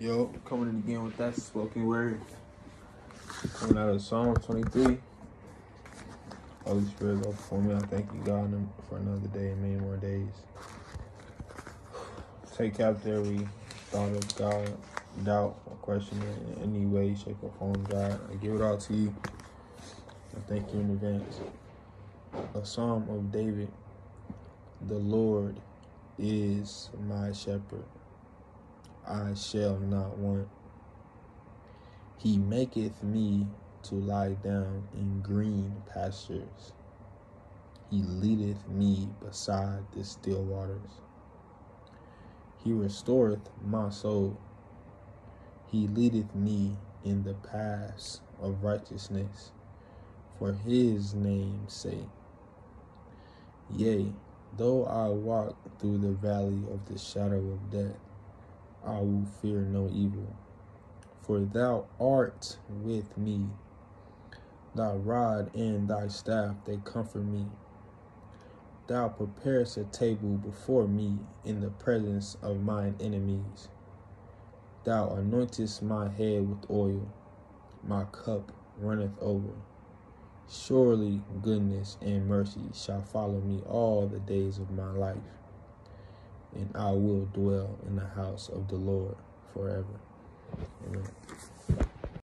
Yo, coming in again with that spoken word. Coming out of Psalm 23. Holy Spirit, go before me. I thank you, God, for another day and many more days. Take captive every thought of God, doubt, or question in any way, shape, or form, God. I give it all to you. I thank you in advance. A Psalm of David. The Lord is my shepherd. I shall not want. He maketh me to lie down in green pastures. He leadeth me beside the still waters. He restoreth my soul. He leadeth me in the paths of righteousness for his name's sake. Yea, though I walk through the valley of the shadow of death, I will fear no evil. For thou art with me. Thy rod and thy staff, they comfort me. Thou preparest a table before me in the presence of mine enemies. Thou anointest my head with oil, my cup runneth over. Surely goodness and mercy shall follow me all the days of my life, and I will dwell in the house of the Lord forever. Amen.